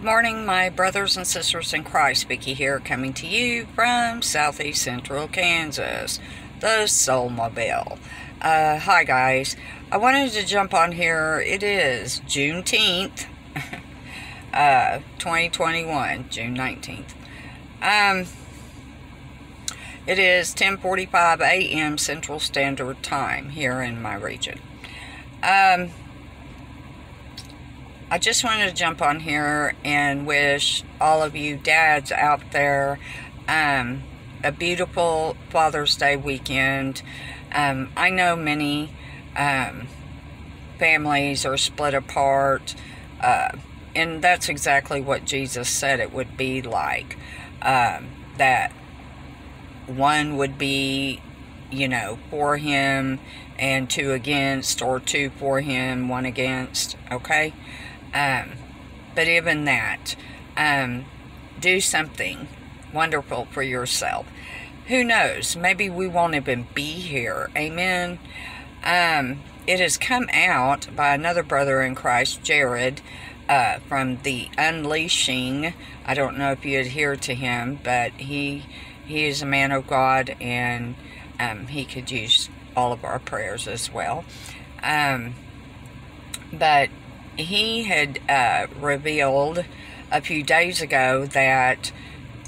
Good morning, my brothers and sisters in Christ. Vicky here, coming to you from southeast central Kansas, the Soulmobile. Uh, hi, guys. I wanted to jump on here. It is Juneteenth, uh, 2021, June 19th. Um, it is 10:45 a.m. Central Standard Time here in my region. Um, I just wanted to jump on here and wish all of you dads out there um, a beautiful Father's Day weekend. Um, I know many um, families are split apart, uh, and that's exactly what Jesus said it would be like. Um, that one would be, you know, for him and two against, or two for him, one against, okay? Um, but even that, um, do something wonderful for yourself. Who knows? Maybe we won't even be here. Amen. Um, it has come out by another brother in Christ, Jared, uh, from the Unleashing. I don't know if you adhere to him, but he he is a man of God, and um, he could use all of our prayers as well. Um, but he had uh, revealed a few days ago that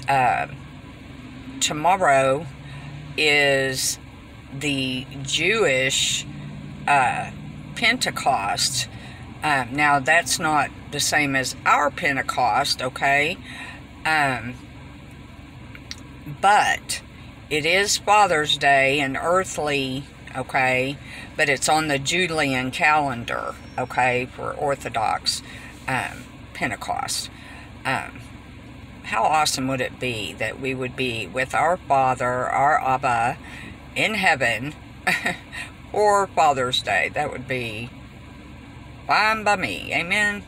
uh, tomorrow is the Jewish uh, Pentecost. Um, now, that's not the same as our Pentecost, okay? Um, but it is Father's Day, and earthly okay? But it's on the Julian calendar, okay, for Orthodox um, Pentecost. Um, how awesome would it be that we would be with our Father, our Abba, in heaven for Father's Day? That would be fine by me. Amen.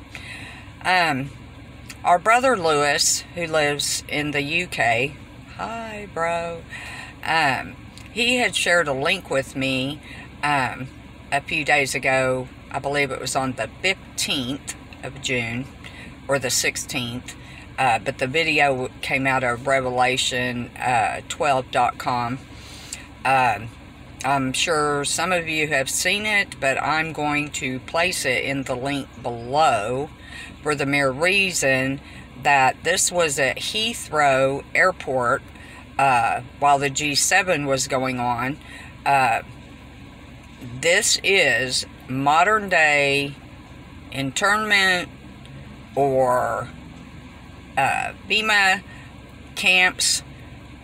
Um, our brother Lewis, who lives in the UK, hi, bro. Um, he had shared a link with me um, a few days ago. I believe it was on the 15th of June or the 16th. Uh, but the video came out of Revelation12.com. Uh, um, I'm sure some of you have seen it, but I'm going to place it in the link below for the mere reason that this was at Heathrow Airport uh, while the G7 was going on. Uh, this is modern day internment or uh, FEMA camps,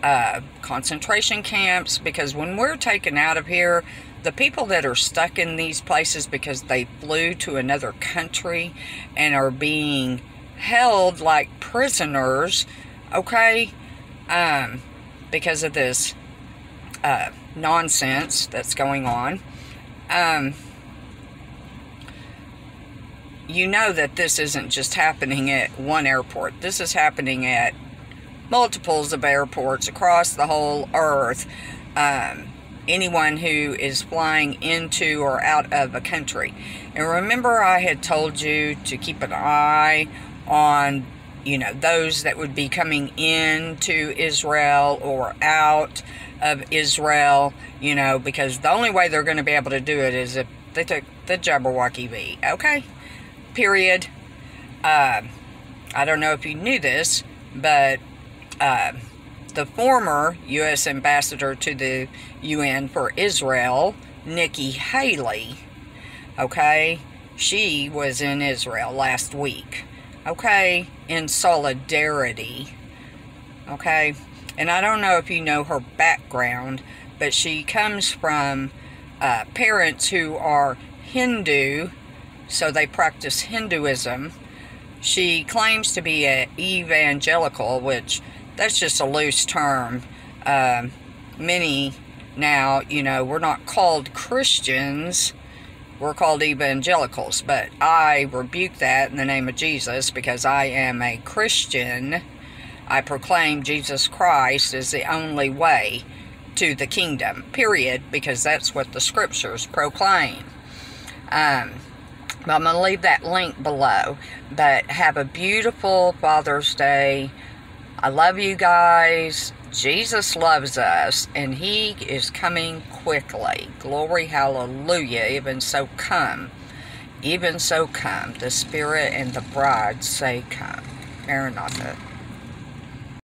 uh, concentration camps, because when we're taken out of here, the people that are stuck in these places because they flew to another country and are being held like prisoners, okay? Um, because of this uh, nonsense that's going on. Um, you know that this isn't just happening at one airport. This is happening at multiples of airports across the whole earth. Um, anyone who is flying into or out of a country. And remember, I had told you to keep an eye on you know, those that would be coming into Israel or out of Israel, you know, because the only way they're going to be able to do it is if they took the Jabberwocky V, okay? Period. Uh, I don't know if you knew this, but uh, the former U.S. ambassador to the UN for Israel, Nikki Haley, okay, she was in Israel last week okay, in solidarity, okay? And I don't know if you know her background, but she comes from uh, parents who are Hindu, so they practice Hinduism. She claims to be an evangelical, which that's just a loose term. Uh, many now, you know, we're not called Christians we're called evangelicals, but I rebuke that in the name of Jesus because I am a Christian. I proclaim Jesus Christ is the only way to the kingdom, period, because that's what the scriptures proclaim. Um, But I'm going to leave that link below. But have a beautiful Father's Day. I love you guys. Jesus loves us, and He is coming quickly. Glory, hallelujah. Even so, come. Even so, come. The Spirit and the bride say, Come. Maranatha.